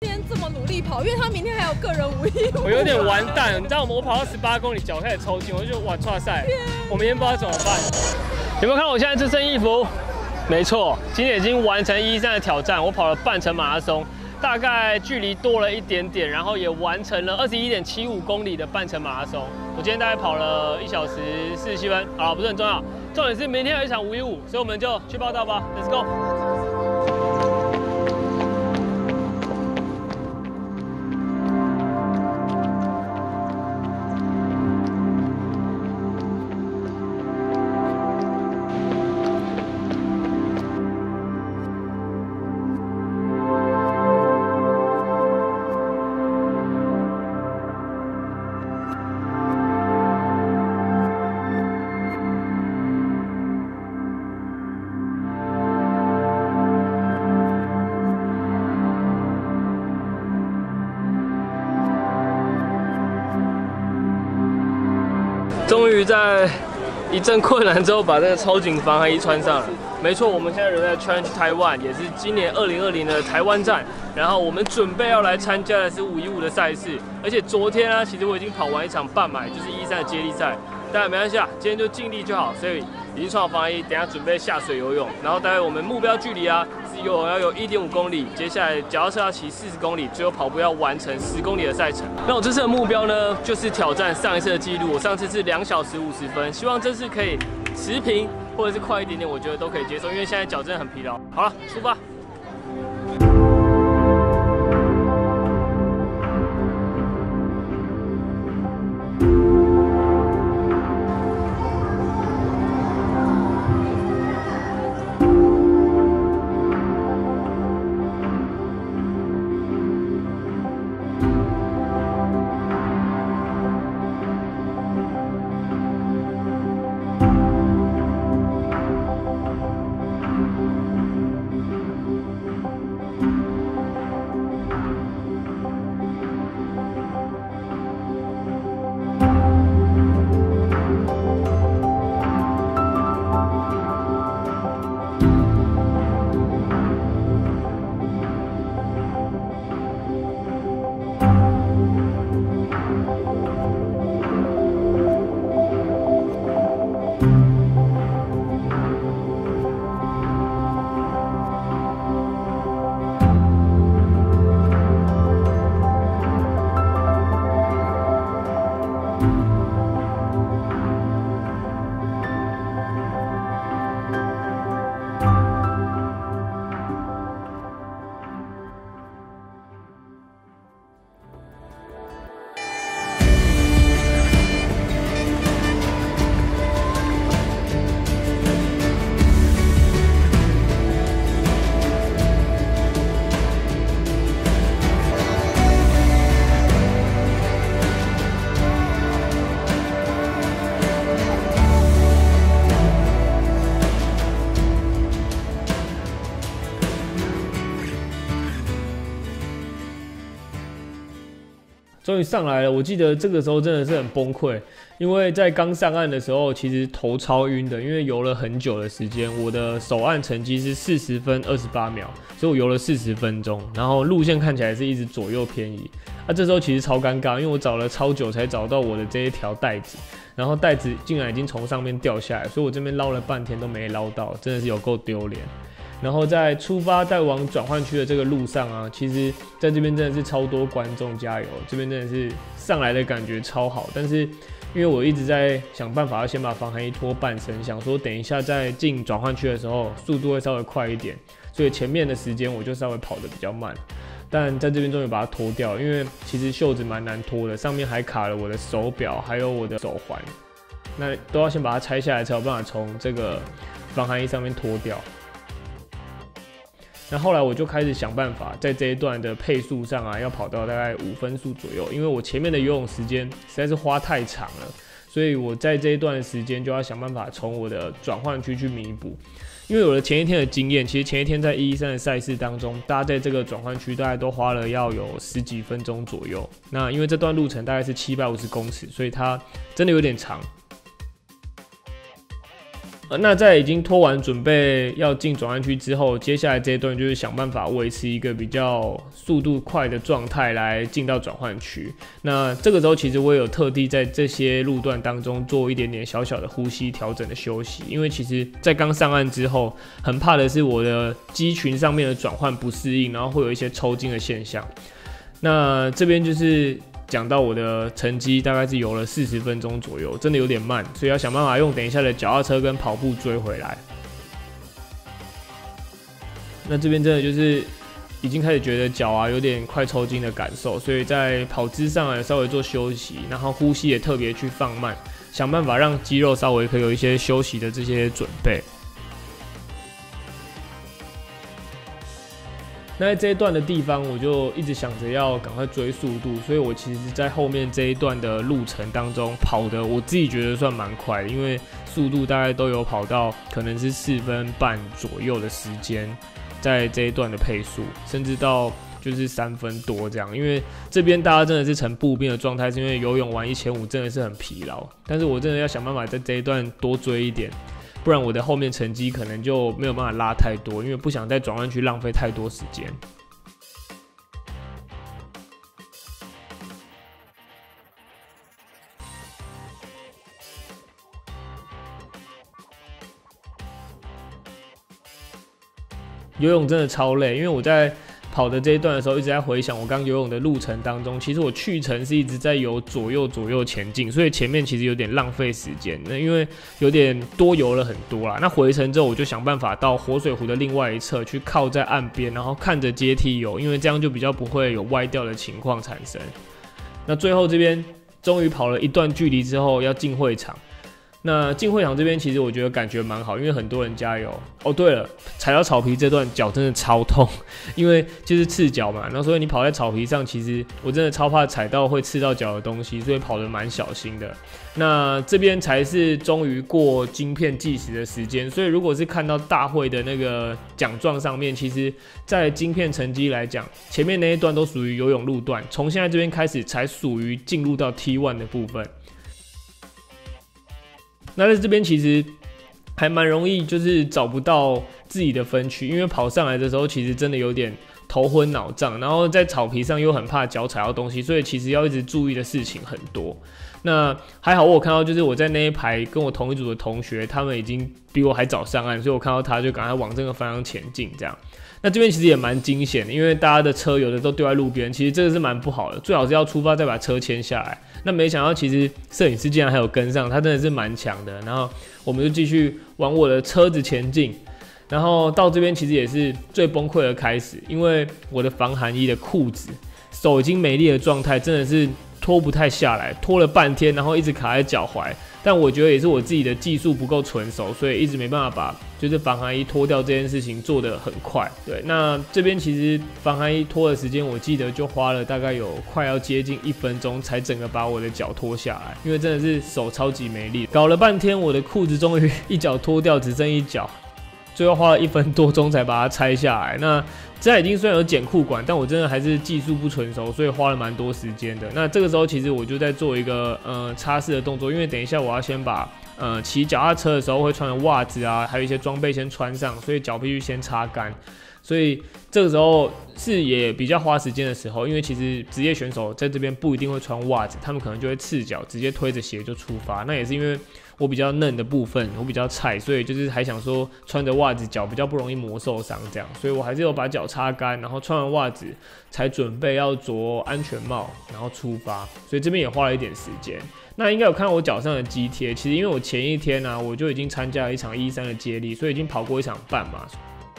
今天这么努力跑，因为他明天还有个人五一五。我有点完蛋，你知道吗？我跑到十八公里，脚开始抽筋，我就哇，哇塞，我明天不知道怎么办。有没有看我现在这身衣服？没错，今天已经完成一站的挑战，我跑了半程马拉松，大概距离多了一点点，然后也完成了二十一点七五公里的半程马拉松。我今天大概跑了一小时四十七分，啊，不是很重要，重点是明天有一场五一五，所以我们就去报道吧，Let's go。在一阵困难之后，把这个超警防寒衣穿上了。没错，我们现在人在 Challenge Taiwan，也是今年二零二零的台湾站。然后我们准备要来参加的是五一五的赛事，而且昨天啊，其实我已经跑完一场半马，就是一三的接力赛。但没关系啊，今天就尽力就好。所以已经穿好防衣，等下准备下水游泳。然后待会我们目标距离啊，自由泳要有一点五公里，接下来脚踏车要骑四十公里，最后跑步要完成十公里的赛程。那我这次的目标呢，就是挑战上一次的记录。我上次是两小时五十分，希望这次可以持平或者是快一点点，我觉得都可以接受。因为现在脚真的很疲劳。好了，出发。终于上来了，我记得这个时候真的是很崩溃，因为在刚上岸的时候，其实头超晕的，因为游了很久的时间，我的首岸成绩是四十分二十八秒，所以我游了四十分钟，然后路线看起来是一直左右偏移，那、这时候其实超尴尬，因为我找了超久才找到我的这一条带子，然后带子竟然已经从上面掉下来，所以我这边捞了半天都没捞到，真的是有够丢脸。然后在出发带往转换区的这个路上啊，其实在这边真的是超多观众加油，这边真的是上来的感觉超好。但是因为我一直在想办法要先把防寒衣脱半身，想说等一下在进转换区的时候速度会稍微快一点，所以前面的时间我就稍微跑得比较慢。但在这边终于把它脱掉，因为其实袖子蛮难脱的，上面还卡了我的手表，还有我的手环，那都要先把它拆下来才有办法从这个防寒衣上面脱掉。那后来我就开始想办法，在这一段的配速上啊，要跑到大概五分速左右，因为我前面的游泳时间实在是花太长了，所以我在这一段时间就要想办法从我的转换区去弥补。因为有了前一天的经验，其实前一天在一一三的赛事当中，大家在这个转换区大概都花了要有十几分钟左右。那因为这段路程大概是七百五十公尺，所以它真的有点长。呃，那在已经拖完准备要进转弯区之后，接下来这一段就是想办法维持一个比较速度快的状态来进到转换区。那这个时候其实我也有特地在这些路段当中做一点点小小的呼吸调整的休息，因为其实在刚上岸之后，很怕的是我的肌群上面的转换不适应，然后会有一些抽筋的现象。那这边就是。讲到我的成绩大概是游了四十分钟左右，真的有点慢，所以要想办法用等一下的脚踏车跟跑步追回来。那这边真的就是已经开始觉得脚啊有点快抽筋的感受，所以在跑姿上也稍微做休息，然后呼吸也特别去放慢，想办法让肌肉稍微可以有一些休息的这些准备。那在这一段的地方，我就一直想着要赶快追速度，所以我其实，在后面这一段的路程当中跑的，我自己觉得算蛮快的，因为速度大概都有跑到可能是四分半左右的时间，在这一段的配速，甚至到就是三分多这样。因为这边大家真的是成步兵的状态，是因为游泳完一千五真的是很疲劳，但是我真的要想办法在这一段多追一点。不然我的后面成绩可能就没有办法拉太多，因为不想在转弯区浪费太多时间。游泳真的超累，因为我在。跑的这一段的时候，一直在回想我刚游泳的路程当中，其实我去程是一直在游左右左右前进，所以前面其实有点浪费时间。那因为有点多游了很多啦，那回程之后我就想办法到活水湖的另外一侧去靠在岸边，然后看着阶梯游，因为这样就比较不会有歪掉的情况产生。那最后这边终于跑了一段距离之后要进会场。那进会场这边，其实我觉得感觉蛮好，因为很多人加油。哦，对了，踩到草皮这段脚真的超痛，因为就是赤脚嘛。然后所以你跑在草皮上，其实我真的超怕踩到会刺到脚的东西，所以跑得蛮小心的。那这边才是终于过晶片计时的时间，所以如果是看到大会的那个奖状上面，其实在晶片成绩来讲，前面那一段都属于游泳路段，从现在这边开始才属于进入到 T one 的部分。那在这边其实还蛮容易，就是找不到自己的分区，因为跑上来的时候其实真的有点头昏脑胀，然后在草皮上又很怕脚踩到东西，所以其实要一直注意的事情很多。那还好，我看到就是我在那一排跟我同一组的同学，他们已经比我还早上岸，所以我看到他就赶快往这个方向前进，这样。那这边其实也蛮惊险的，因为大家的车有的都丢在路边，其实这个是蛮不好的。最好是要出发再把车牵下来。那没想到，其实摄影师竟然还有跟上，他真的是蛮强的。然后我们就继续往我的车子前进。然后到这边其实也是最崩溃的开始，因为我的防寒衣的裤子手已经没力的状态，真的是脱不太下来，脱了半天，然后一直卡在脚踝。但我觉得也是我自己的技术不够纯熟，所以一直没办法把就是防寒衣脱掉这件事情做得很快。对，那这边其实防寒衣脱的时间，我记得就花了大概有快要接近一分钟，才整个把我的脚脱下来，因为真的是手超级没力，搞了半天，我的裤子终于 一脚脱掉，只剩一脚。最后花了一分多钟才把它拆下来。那这已经虽然有剪裤管，但我真的还是技术不纯熟，所以花了蛮多时间的。那这个时候其实我就在做一个呃擦拭的动作，因为等一下我要先把呃骑脚踏车的时候会穿的袜子啊，还有一些装备先穿上，所以脚必须先擦干。所以这个时候是也比较花时间的时候，因为其实职业选手在这边不一定会穿袜子，他们可能就会赤脚直接推着鞋就出发。那也是因为。我比较嫩的部分，我比较菜，所以就是还想说穿着袜子脚比较不容易磨受伤这样，所以我还是有把脚擦干，然后穿完袜子才准备要着安全帽，然后出发。所以这边也花了一点时间。那应该有看到我脚上的肌贴，其实因为我前一天呢，我就已经参加了一场一三的接力，所以已经跑过一场半嘛，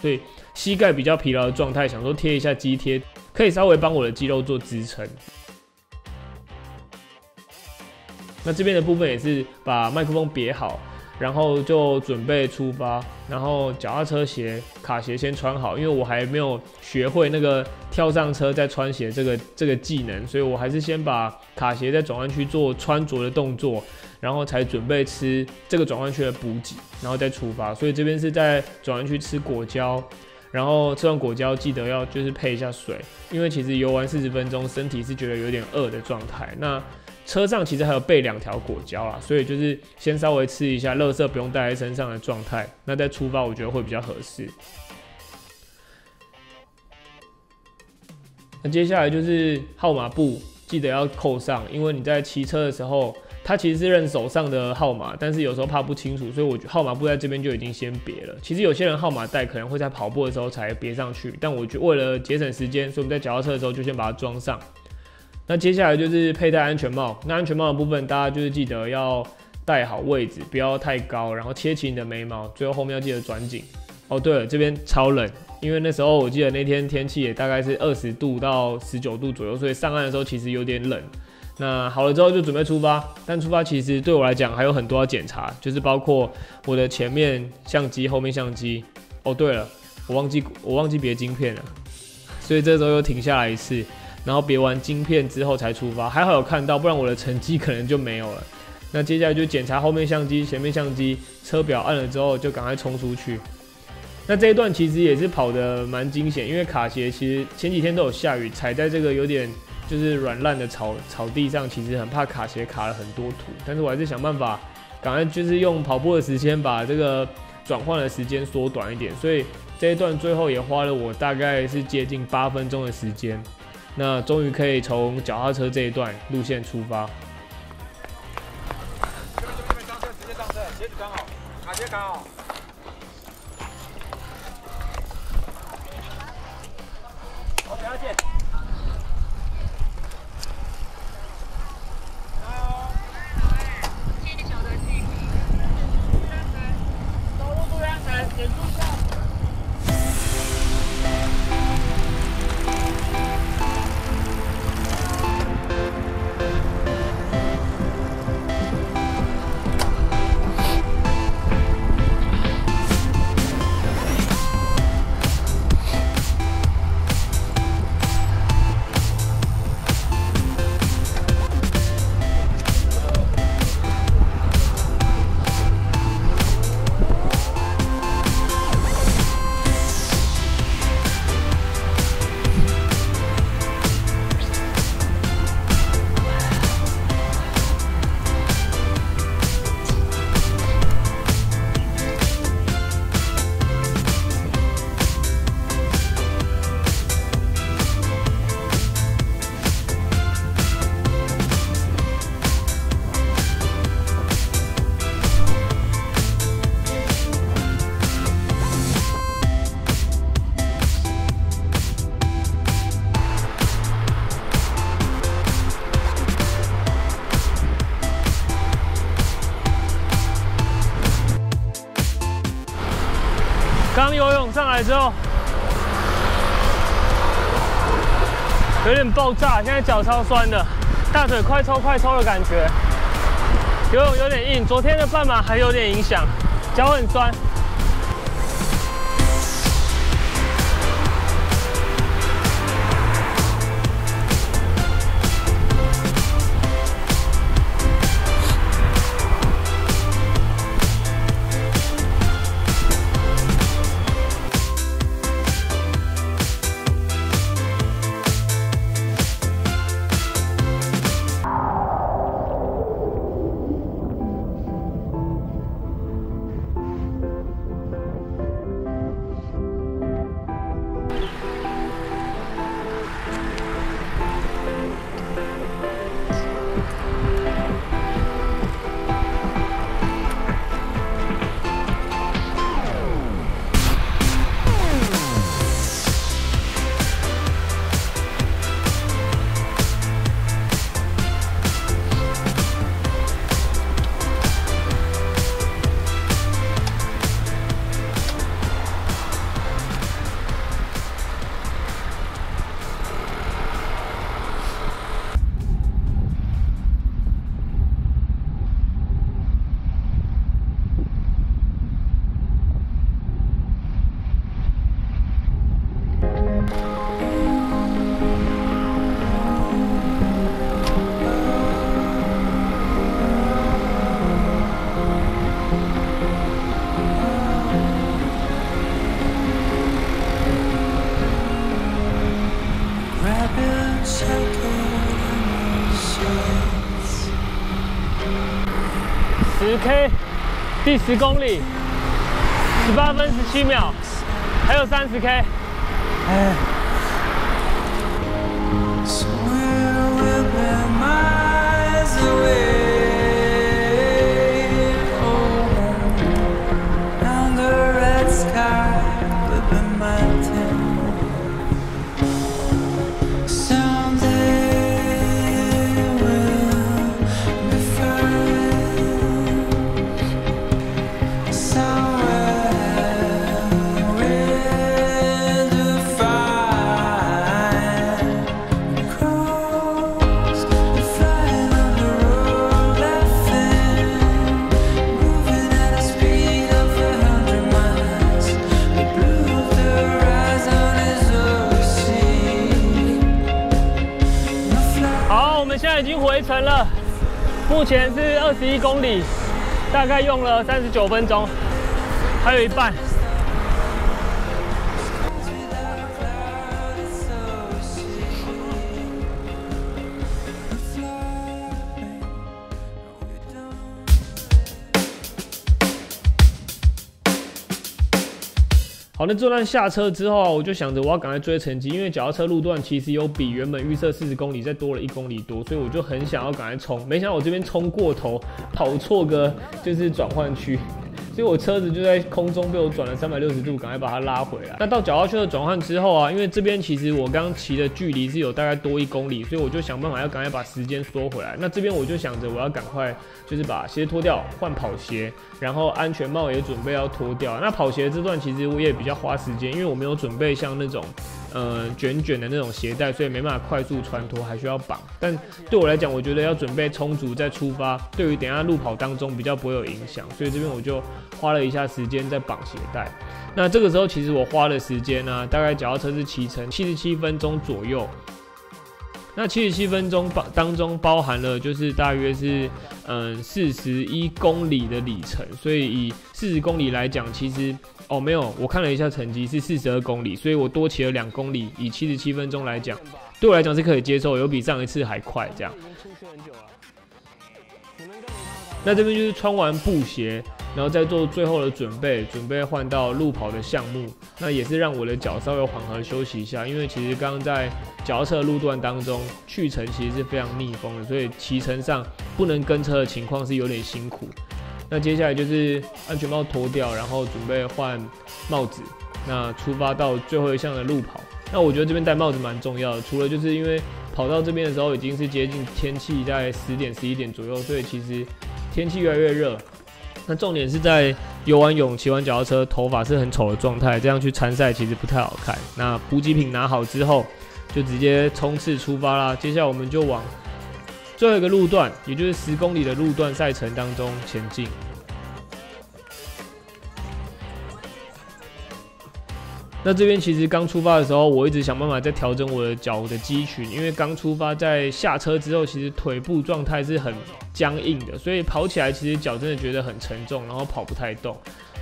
所以膝盖比较疲劳的状态，想说贴一下肌贴，可以稍微帮我的肌肉做支撑。那这边的部分也是把麦克风别好，然后就准备出发，然后脚踏车鞋、卡鞋先穿好，因为我还没有学会那个跳上车再穿鞋这个这个技能，所以我还是先把卡鞋在转弯区做穿着的动作，然后才准备吃这个转弯区的补给，然后再出发。所以这边是在转弯区吃果胶，然后吃完果胶记得要就是配一下水，因为其实游完四十分钟，身体是觉得有点饿的状态。那车上其实还有备两条果胶啦，所以就是先稍微吃一下，垃圾不用带在身上的状态，那再出发我觉得会比较合适。那接下来就是号码布，记得要扣上，因为你在骑车的时候，它其实是认手上的号码，但是有时候怕不清楚，所以我号码布在这边就已经先别了。其实有些人号码带可能会在跑步的时候才别上去，但我觉为了节省时间，所以我们在脚踏车的时候就先把它装上。那接下来就是佩戴安全帽，那安全帽的部分大家就是记得要戴好位置，不要太高，然后贴齐你的眉毛，最后后面要记得转紧。哦，对了，这边超冷。因为那时候我记得那天天气也大概是二十度到十九度左右，所以上岸的时候其实有点冷。那好了之后就准备出发，但出发其实对我来讲还有很多要检查，就是包括我的前面相机、后面相机。哦，对了，我忘记我忘记别晶片了，所以这时候又停下来一次，然后别完晶片之后才出发。还好有看到，不然我的成绩可能就没有了。那接下来就检查后面相机、前面相机，车表按了之后就赶快冲出去。那这一段其实也是跑的蛮惊险，因为卡鞋其实前几天都有下雨，踩在这个有点就是软烂的草草地上，其实很怕卡鞋卡了很多土。但是我还是想办法，赶快就是用跑步的时间把这个转换的时间缩短一点。所以这一段最后也花了我大概是接近八分钟的时间。那终于可以从脚踏车这一段路线出发。这边这边上车，直接上车，鞋子刚好，卡鞋刚好。刚现在脚超酸的，大腿快抽快抽的感觉。游泳有点硬，昨天的半马还有点影响，脚很酸。十 K，第十公里，十八分十七秒，还有三十 K。哎，现在已经回程了，目前是二十一公里，大概用了三十九分钟，还有一半。那这段下车之后啊，我就想着我要赶快追成绩，因为脚踏车路段其实有比原本预测四十公里再多了一公里多，所以我就很想要赶快冲。没想到我这边冲过头，跑错个就是转换区，所以我车子就在空中被我转了三百六十度，赶快把它拉回来。那到脚踏车的转换之后啊，因为这边其实我刚骑的距离是有大概多一公里，所以我就想办法要赶快把时间缩回来。那这边我就想着我要赶快就是把鞋脱掉，换跑鞋，然后安全帽也准备要脱掉。那跑鞋这段其实我也比较花时间，因为我没有准备像那种呃卷卷的那种鞋带，所以没办法快速穿脱，还需要绑。但对我来讲，我觉得要准备充足再出发，对于等下路跑当中比较不会有影响，所以这边我就花了一下时间在绑鞋带。那这个时候其实我花的时间呢、大概脚踏车是骑乘七十七分钟左右。那七十七分钟包当中包含了就是大约是嗯四十一公里的里程，所以以四十公里来讲，其实哦没有，我看了一下成绩是四十二公里，所以我多骑了两公里，以七十七分钟来讲，对我来讲是可以接受，有比上一次还快这样。那这边就是穿完布鞋，然后再做最后的准备，准备换到路跑的项目。那也是让我的脚稍微缓和休息一下，因为其实刚刚在脚踏车路段当中，去程其实是非常逆风的，所以骑乘上不能跟车的情况是有点辛苦。那接下来就是安全帽脱掉，然后准备换帽子，那出发到最后一项的路跑。那我觉得这边戴帽子蛮重要的，除了就是因为跑到这边的时候已经是接近天气在十点十一点左右，所以其实天气越来越热。那重点是在游完泳、骑完脚踏车，头发是很丑的状态，这样去参赛其实不太好看。那补给品拿好之后，就直接冲刺出发啦。接下来我们就往最后一个路段，也就是十公里的路段赛程当中前进。那这边其实刚出发的时候，我一直想办法在调整我的脚的肌群，因为刚出发在下车之后，其实腿部状态是很僵硬的，所以跑起来其实脚真的觉得很沉重，然后跑不太动。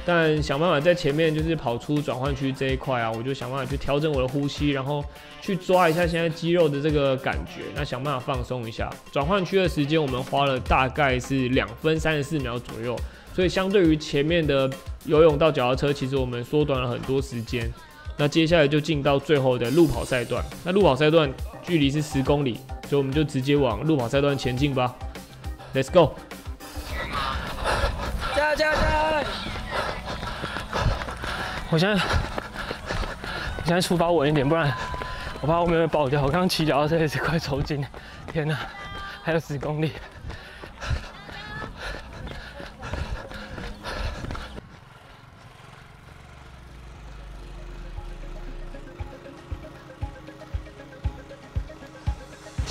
但想办法在前面就是跑出转换区这一块啊，我就想办法去调整我的呼吸，然后去抓一下现在肌肉的这个感觉，那想办法放松一下。转换区的时间我们花了大概是两分三十四秒左右，所以相对于前面的游泳到脚踏车，其实我们缩短了很多时间。那接下来就进到最后的路跑赛段。那路跑赛段距离是十公里，所以我们就直接往路跑赛段前进吧。Let's go！加油加油加油！我现在，我现在出发稳一点，不然我怕后面会爆掉。我刚刚骑脚踏车也是快抽筋，天哪，还有十公里。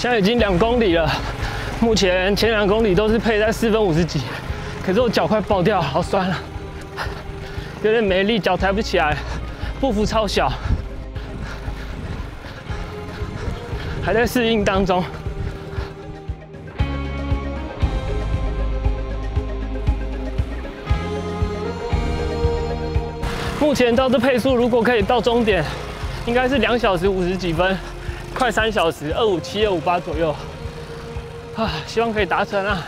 现在已经两公里了，目前前两公里都是配在四分五十几，可是我脚快爆掉，好酸啊！有点没力，脚抬不起来，步幅超小，还在适应当中。目前到这配速，如果可以到终点，应该是两小时五十几分，快三小时，二五七、二五八左右。啊，希望可以达成啊！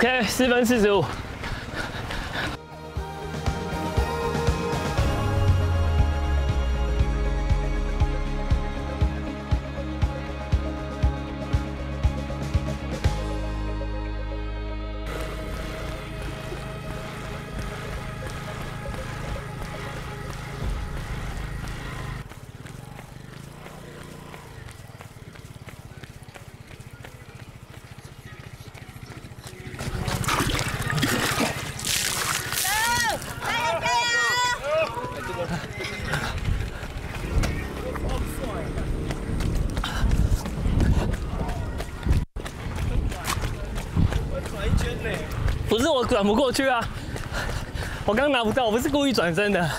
OK，四分四十五。转不过去啊，我刚拿不到，我不是故意转身的。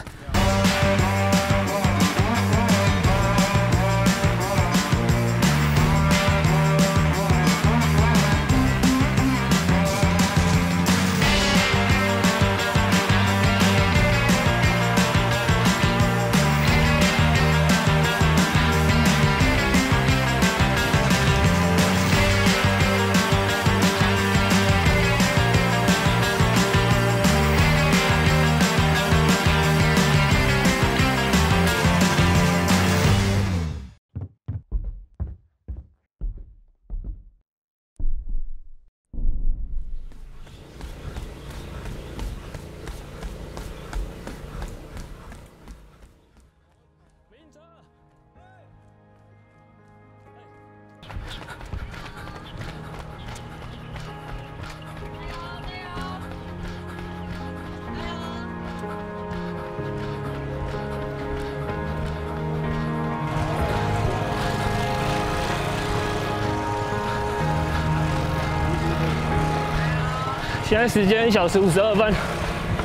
现在时间一小时五十二分，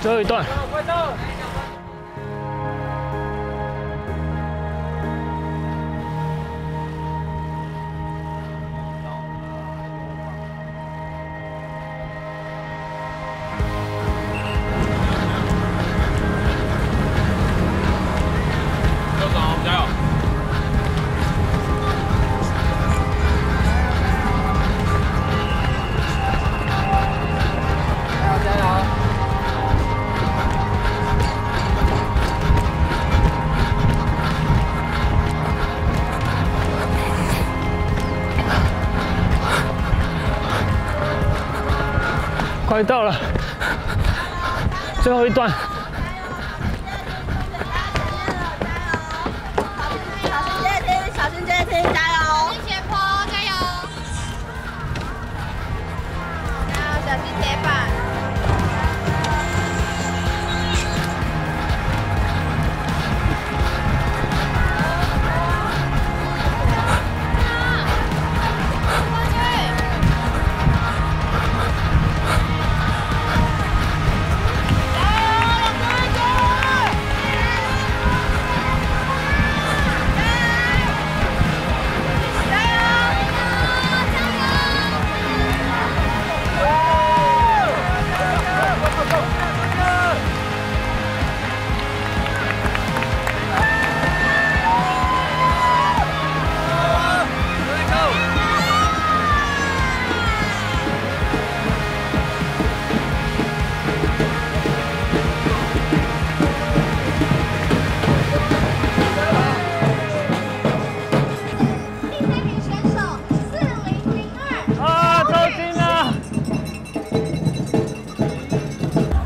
最后一段。快到了，最后一段。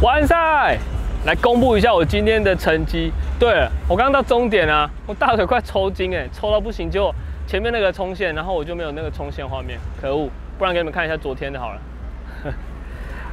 完赛，来公布一下我今天的成绩。对了，我刚刚到终点啊，我大腿快抽筋哎，抽到不行，就前面那个冲线，然后我就没有那个冲线画面，可恶！不然给你们看一下昨天的好了。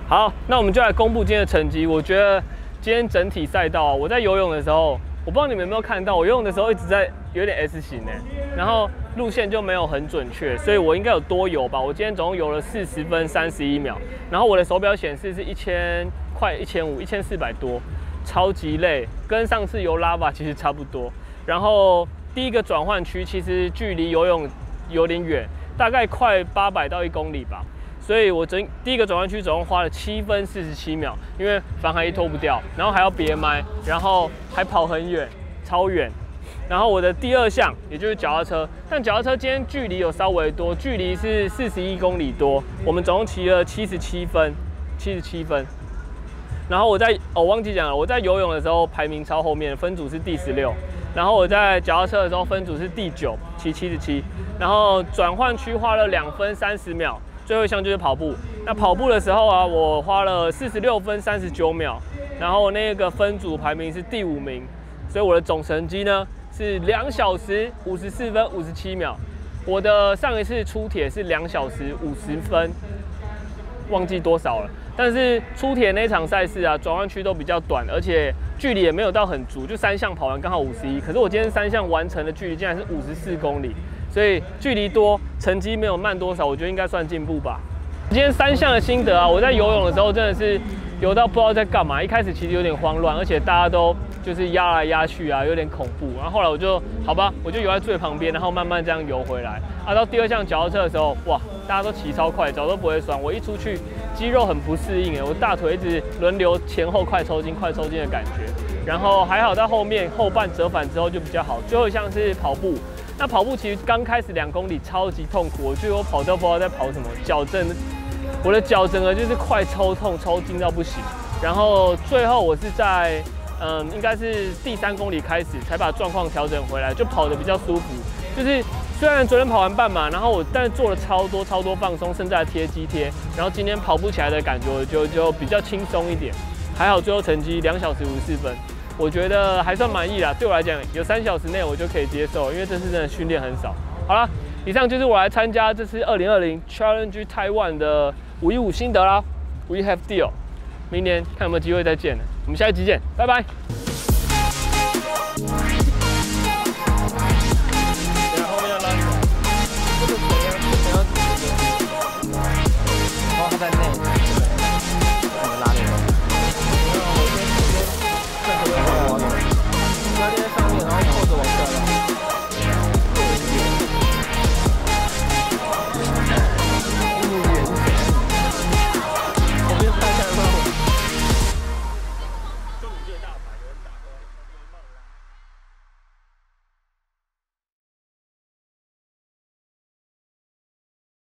好，那我们就来公布今天的成绩。我觉得今天整体赛道，我在游泳的时候，我不知道你们有没有看到，我游泳的时候一直在有点 S 型哎，然后路线就没有很准确，所以我应该有多游吧。我今天总共游了四十分三十一秒，然后我的手表显示是一千快一千五，一千四百多，超级累，跟上次游 lava 其实差不多。然后第一个转换区其实距离游泳有点远，大概快八百到一公里吧。所以我整第一个转换区总共花了七分四十七秒，因为防寒衣脱不掉，然后还要别麦，然后还跑很远，超远。然后我的第二项也就是脚踏车，但脚踏车今天距离有稍微多，距离是四十一公里多，我们总共骑了七十七分，七十七分。然后我在哦忘记讲了，我在游泳的时候排名超后面，分组是第十六。然后我在脚踏车的时候分组是第九，骑七十七。然后转换区花了两分三十秒，最后一项就是跑步。那跑步的时候啊，我花了四十六分三十九秒，然后那个分组排名是第五名，所以我的总成绩呢是两小时五十四分五十七秒。我的上一次出铁是两小时五十分，忘记多少了。但是出铁那场赛事啊，转弯区都比较短，而且距离也没有到很足，就三项跑完刚好五十一。可是我今天三项完成的距离竟然是五十四公里，所以距离多，成绩没有慢多少，我觉得应该算进步吧。今天三项的心得啊，我在游泳的时候真的是游到不知道在干嘛，一开始其实有点慌乱，而且大家都就是压来压去啊，有点恐怖。然后后来我就好吧，我就游在最旁边，然后慢慢这样游回来。啊，到第二项脚踏车的时候，哇，大家都骑超快，脚都不会酸。我一出去，肌肉很不适应哎，我大腿一直轮流前后快抽筋、快抽筋的感觉。然后还好到后面后半折返之后就比较好。最后一项是跑步，那跑步其实刚开始两公里超级痛苦，我觉得我跑都不知道在跑什么，脚真的，我的脚整个就是快抽痛、抽筋到不行。然后最后我是在嗯，应该是第三公里开始才把状况调整回来，就跑得比较舒服。就是虽然昨天跑完半马，然后我但是做了超多超多放松，甚至还贴肌贴，然后今天跑步起来的感觉就就比较轻松一点。还好最后成绩两小时五十四分，我觉得还算满意啦。对我来讲，有三小时内我就可以接受，因为这次真的训练很少。好了，以上就是我来参加这次二零二零 Challenge Taiwan 的五一五心得啦。We have deal，明年看有没有机会再见了。我们下一集见，拜拜。